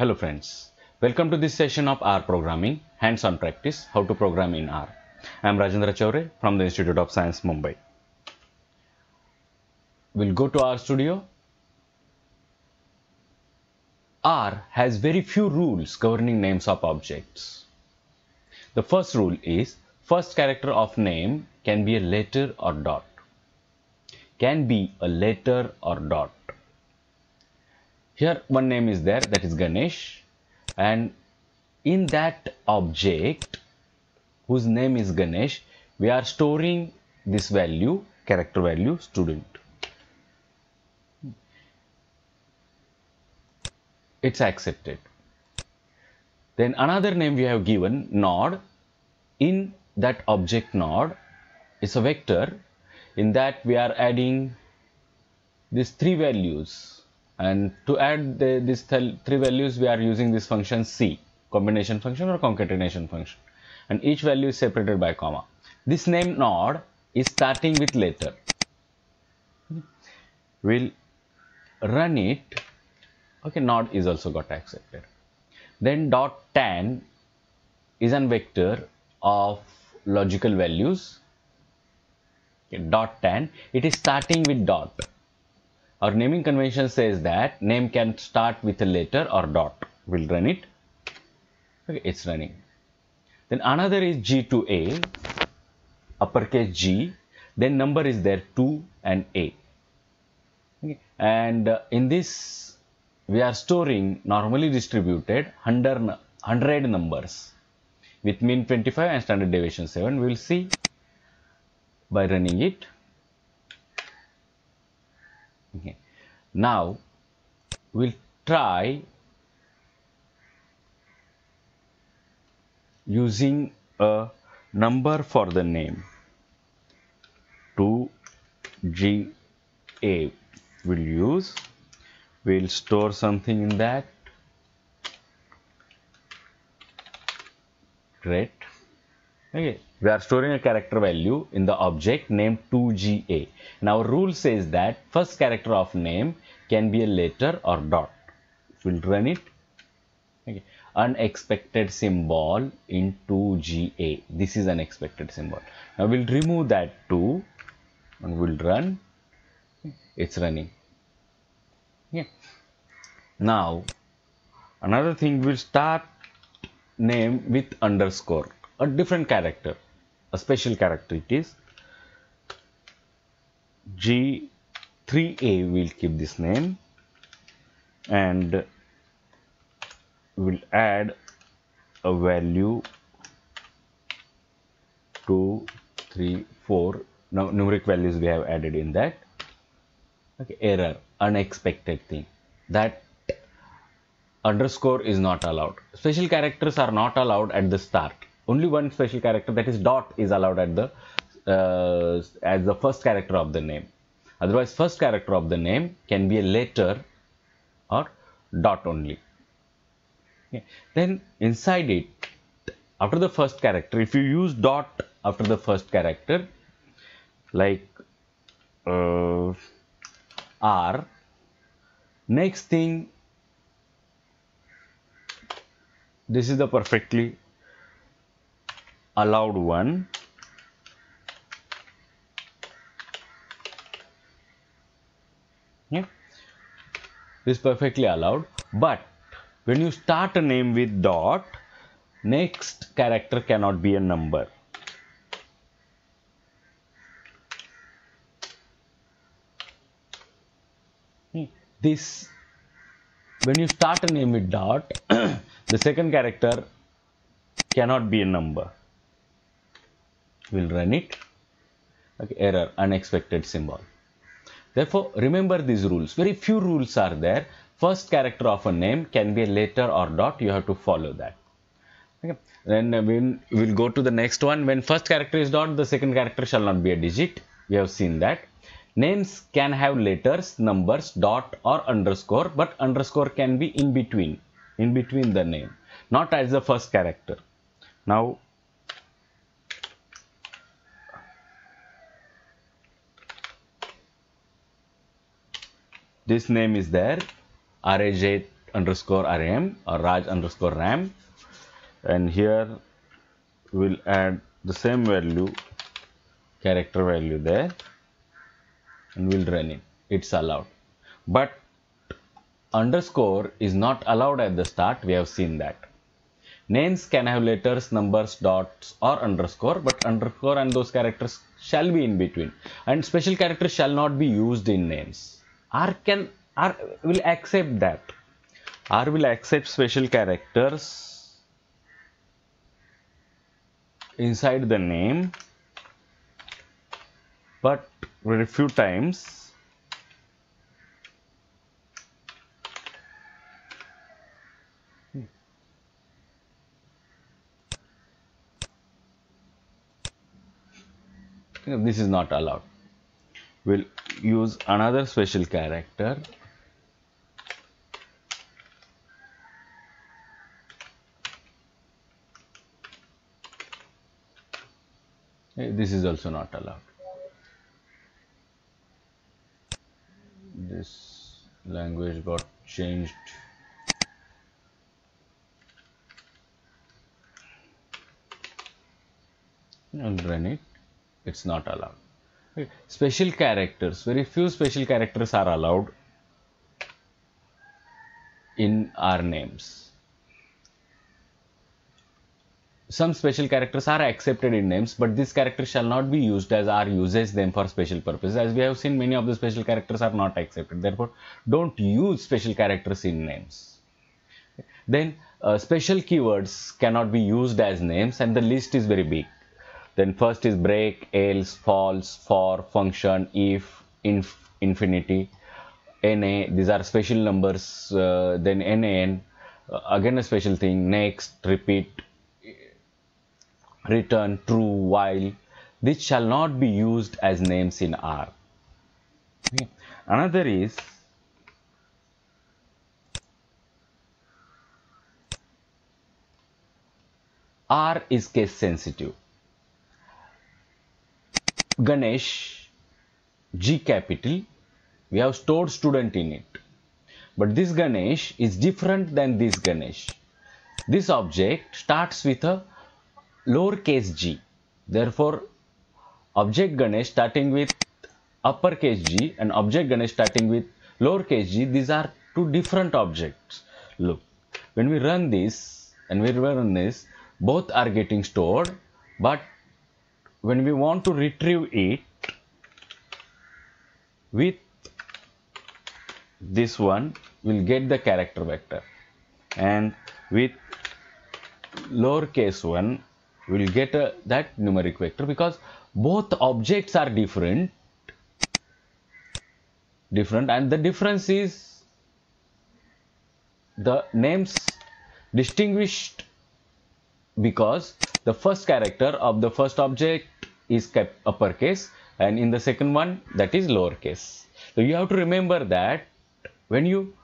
Hello friends, welcome to this session of R Programming, hands-on practice, how to program in R. I am Rajendra Choure from the Institute of Science, Mumbai. We'll go to R Studio. R has very few rules governing names of objects. The first rule is first character of name can be a letter or dot. Can be a letter or dot. Here one name is there that is Ganesh and in that object whose name is Ganesh we are storing this value character value student. It's accepted. Then another name we have given node in that object node is a vector in that we are adding these three values and to add the, these th three values we are using this function C combination function or concatenation function and each value is separated by comma. This name node is starting with letter. We'll run it. Okay, node is also got accepted. Then dot tan is an vector of logical values. Okay, dot tan. It is starting with dot. Our naming convention says that name can start with a letter or dot. We'll run it. Okay, it's running. Then another is G2A, uppercase G. Then number is there 2 and A. Okay. And uh, in this, we are storing normally distributed 100, 100 numbers with mean 25 and standard deviation 7. We will see by running it. Okay. Now, we'll try using a number for the name. 2GA we'll use. We'll store something in that. Great okay we are storing a character value in the object named 2GA. Now rule says that first character of name can be a letter or dot. We'll run it. Okay. Unexpected symbol in 2GA. This is an expected symbol. Now we'll remove that 2 and we'll run. It's running. Yeah. Now another thing we'll start name with underscore a different character a special character it is. G3A will keep this name and we will add a value 2 3 4 now numeric values we have added in that. Okay error unexpected thing. That underscore is not allowed. Special characters are not allowed at the start only one special character that is dot is allowed at the uh, as the first character of the name otherwise first character of the name can be a letter or dot only okay. then inside it after the first character if you use dot after the first character like uh, r next thing this is the perfectly allowed one. Yeah. This is perfectly allowed. But when you start a name with dot next character cannot be a number. Hmm. This when you start a name with dot the second character cannot be a number we'll run it. Okay error unexpected symbol. Therefore remember these rules. Very few rules are there. First character of a name can be a letter or dot. You have to follow that. Okay then we'll go to the next one. When first character is dot the second character shall not be a digit. We have seen that. Names can have letters numbers dot or underscore but underscore can be in between in between the name not as the first character. Now this name is there Raj underscore ram or Raj underscore ram and here we'll add the same value character value there and we'll run it. It's allowed. But underscore is not allowed at the start. We have seen that. Names can have letters numbers dots or underscore but underscore and those characters shall be in between. And special characters shall not be used in names r can r will accept that. R will accept special characters inside the name but very few times hmm. this is not allowed we'll use another special character. Eh, this is also not allowed. This language got changed. And run it it's not allowed special characters. Very few special characters are allowed in our names. Some special characters are accepted in names but these characters shall not be used as R uses them for special purposes. As we have seen many of the special characters are not accepted. Therefore don't use special characters in names. Then uh, special keywords cannot be used as names and the list is very big then first is break else false for function if inf infinity. Na these are special numbers uh, then nan uh, again a special thing next repeat return true while. This shall not be used as names in r. Okay. another is r is case sensitive Ganesh, G capital, we have stored student in it. But this Ganesh is different than this Ganesh. This object starts with a lowercase g. Therefore, object Ganesh starting with uppercase g and object Ganesh starting with lowercase g, these are two different objects. Look, when we run this and we run this, both are getting stored, but when we want to retrieve it with this one we'll get the character vector. And with lowercase one we'll get a, that numeric vector because both objects are different. Different. And the difference is the names distinguished because the first character of the first object is kept uppercase and in the second one that is lowercase. So you have to remember that when you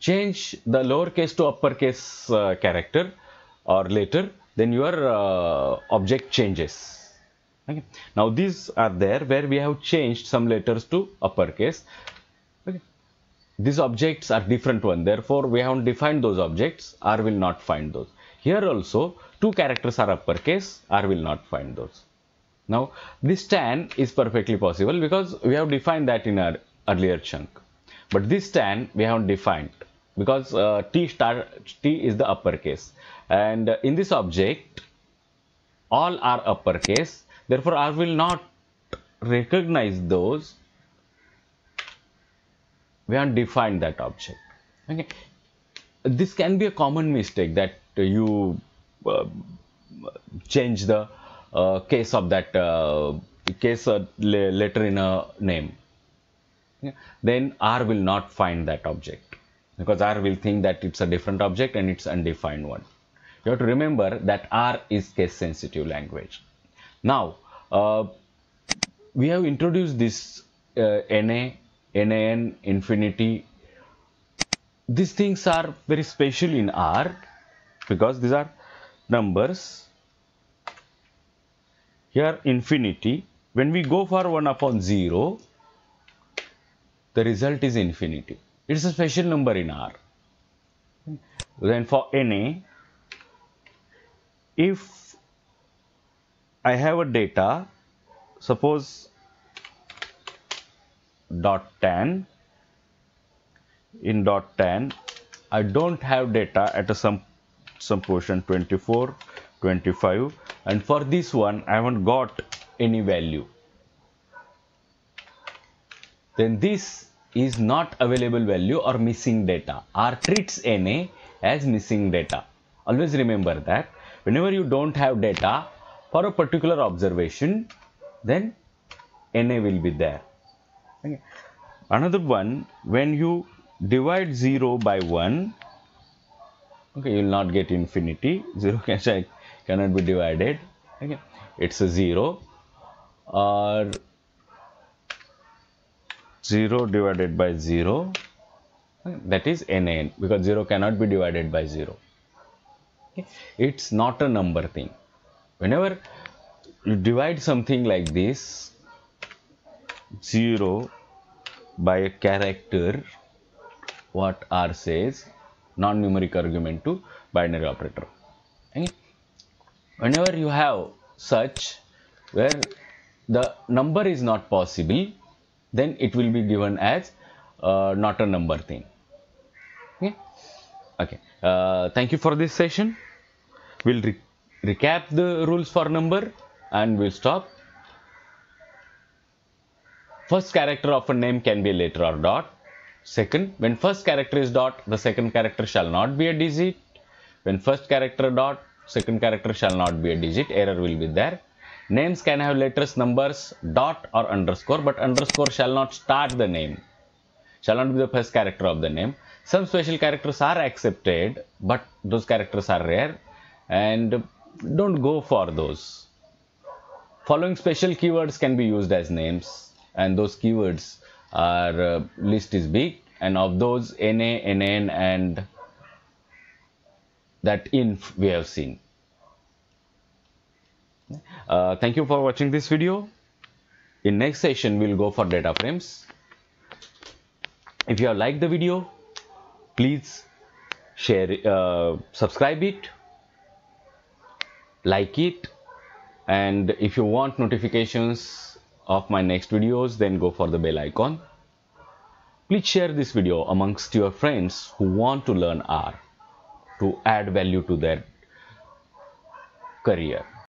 change the lowercase to uppercase uh, character or later then your uh, object changes. Okay. Now these are there where we have changed some letters to uppercase. These objects are different one therefore we haven't defined those objects R will not find those. Here also two characters are uppercase, R will not find those. Now this tan is perfectly possible because we have defined that in our earlier chunk. But this tan we haven't defined because uh, T star T is the uppercase and in this object all are uppercase therefore R will not recognize those we haven't defined that object okay this can be a common mistake that you uh, change the uh, case of that uh, case letter in a name then R will not find that object because R will think that it's a different object and it's undefined one. You have to remember that R is case sensitive language. Now, uh, we have introduced this uh, NA, NAN, infinity. These things are very special in R because these are numbers here infinity when we go for 1 upon 0 the result is infinity it's a special number in R. Then for NA, if I have a data, suppose dot 10 in dot 10 I don't have data at a some some portion 24 25 and for this one I haven't got any value. Then this is not available value or missing data. R treats NA as missing data. Always remember that. Whenever you don't have data for a particular observation then NA will be there okay. another one when you divide 0 by 1 okay you will not get infinity. 0 can, cannot be divided. Okay. It's a 0 or 0 divided by 0 that is nan because 0 cannot be divided by 0 okay. it's not a number thing. Whenever you divide something like this 0 by a character what R says non-numeric argument to binary operator. Okay? Whenever you have such where the number is not possible then it will be given as uh, not a number thing. Okay. Okay. Uh, thank you for this session. We'll re recap the rules for number and we'll stop. First character of a name can be a letter or dot. Second, when first character is dot, the second character shall not be a digit. When first character dot, second character shall not be a digit. Error will be there. Names can have letters, numbers, dot or underscore, but underscore shall not start the name. Shall not be the first character of the name. Some special characters are accepted, but those characters are rare and don't go for those. Following special keywords can be used as names and those keywords our uh, list is big and of those NA, NN and that inf we have seen. Uh, thank you for watching this video. In next session, we'll go for data frames. If you have liked the video, please share, uh, subscribe it, like it, and if you want notifications of my next videos then go for the bell icon. Please share this video amongst your friends who want to learn R to add value to their career.